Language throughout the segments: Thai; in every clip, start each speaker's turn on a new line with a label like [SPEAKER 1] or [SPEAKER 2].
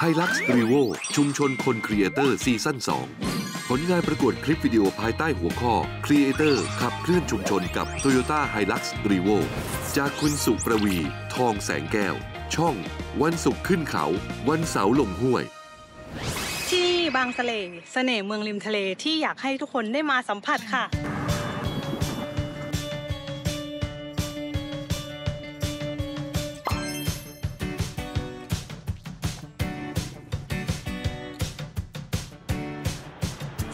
[SPEAKER 1] Hilux Revo ชุมชนคน creator season 2 ผลงานประกวดคลิปวิดีโอภายใต้หัวข้อ creator ขับเคลื่อนชุมชนกับ Toyota Hilux r e v o จากคุณสุประวี ทองแสงแก้ว ช่อง วันศุกร์ขึ้นเขา วันเสาร์ลงห้วย
[SPEAKER 2] ที่บางเสร่เสน่ห์เมืองริมทะเลที่อยากให้ทุกคนได้มาสัมผัสค่ะ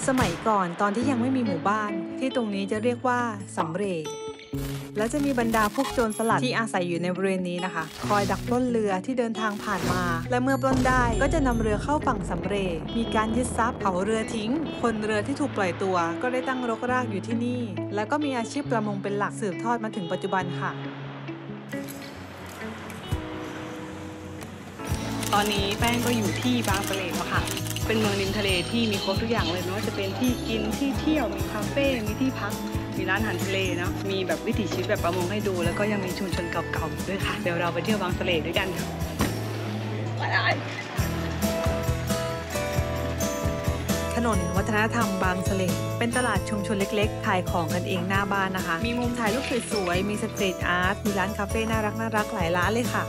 [SPEAKER 3] สมัยก่อนตอนที่ยังไม่มีหมู่บ้าน ที่ตรงนี้จะเรียกว่าสำเรจและจะมีบรรดาพวกโจรสลัดที่อาศัยอยู่ในบริเวณนี้นะคะ คอยดักปล้นเรือที่เดินทางผ่านมา และเมื่อปล้นได้ก็จะนำเรือเข้าฝั่งสำเรจมีการยึดทรัพย์เผาเรือทิ้ง คนเรือที่ถูกปล่อยตัว ก็ได้ตั้งรกรากอยู่ที่นี่ แล้วก็มีอาชีพประมงเป็นหลักสืบทอดมาถึงปัจจุบันค่ะ
[SPEAKER 2] ตอนนี้แป้งก็อยู่ที่บางสะเลแล้วค่ะ เป็นเมืองริมทะเลที่มีครบทุกอย่างเลยไม่ว่าจะเป็นที่กินที่เที่ยวมีคาเฟ่มีที่พัก มีร้านอาหารทะเลเนาะมีแบบวิถีชีวิตแบบประมงให้ดู แล้วก็ยังมีชุมชนเก่าๆด้วยค่ะเดี๋ยวเราไปเที่ยวบางสะเลด้วยกันค่ะไปได้
[SPEAKER 3] ถนนวัฒนธรรมบางสะเลงเป็นตลาดชุมชนเล็กๆ ขายของกันเองหน้าบ้านนะคะ มีมุมถ่ายรูปสวยๆมีสตรีทอาร์ตมีร้านคาเฟ่น่ารักน่ารักๆหลายร้านเลยค่ะ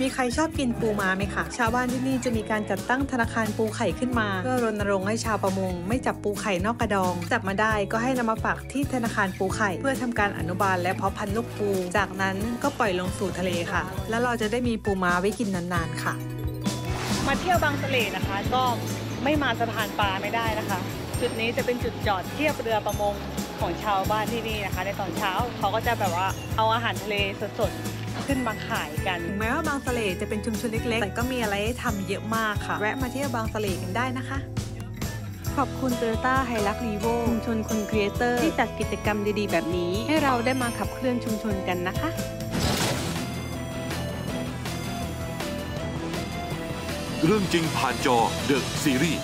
[SPEAKER 3] มีใครชอบกินปูม้าไหมคะ ชาวบ้านที่นี่จะมีการจัดตั้งธนาคารปูไข่ขึ้นมา เพื่อรณรงค์ให้ชาวประมง ไม่จับปูไข่นอกกระดอง จับมาได้ก็ให้นำมาฝากที่ธนาคารปูไข่ เพื่อทำการอนุบาลและเพาะพันธุ์ลูกปู จากนั้นก็ปล่อยลงสู่ทะเลค่ะ แล้วเราจะได้มีปูม้าไว้กินนานๆค่ะ
[SPEAKER 2] มาเที่ยวบางสะเลนะคะ ก็ไม่มาสะพานปลาไม่ได้นะคะ จุดนี้จะเป็นจุดจอดเทียบเรือประมง ของชาวบ้านที่นี่นะคะ ในตอนเช้าเขาก็จะแบบว่าเอาอาหารทะเลสดๆขึ้นมาขายกัน
[SPEAKER 3] ถึงแม้ว่าบางสะเลจะเป็นชุมชนเล็กๆ แต่ก็มีอะไรให้ทำเยอะมากค่ะ แวะมาเที่ยวบางสะเลกันได้นะคะ
[SPEAKER 4] ขอบคุณ Toyota Hilux Revo ชุมชนคนครีเอเตอร์ที่จัดกิจกรรมดีๆ แบบนี้ ให้เราได้มาขับเคลื่อนชุมชนกันนะคะ
[SPEAKER 1] เรื่องจริงผ่านจอ The Series